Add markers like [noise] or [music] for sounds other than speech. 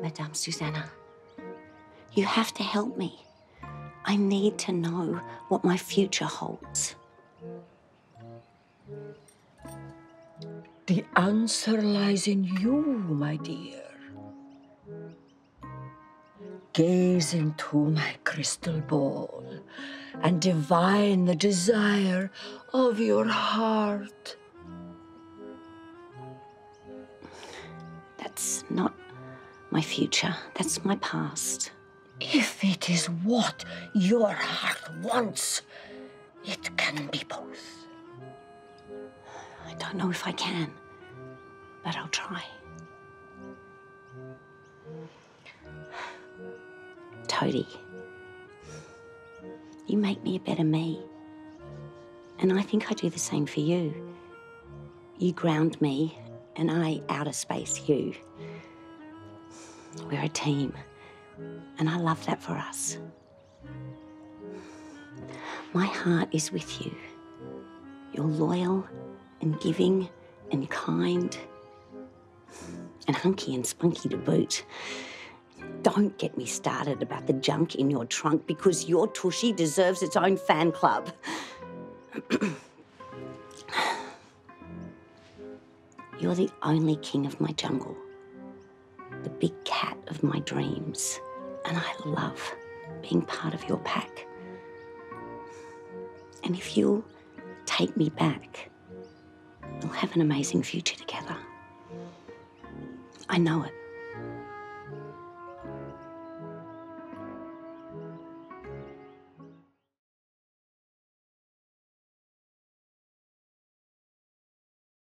Madame Susanna, you have to help me. I need to know what my future holds. The answer lies in you, my dear. Gaze into my crystal ball and divine the desire of your heart. That's not my future, that's my past. If it is what your heart wants, it can be both. I don't know if I can, but I'll try. Toadie, you make me a better me. And I think I do the same for you. You ground me, and I outer space you. We're a team, and I love that for us. My heart is with you. You're loyal and giving and kind and hunky and spunky to boot. Don't get me started about the junk in your trunk because your tushy deserves its own fan club. [clears throat] You're the only king of my jungle, the big cat of my dreams, and I love being part of your pack. And if you'll take me back, we'll have an amazing future together. I know it.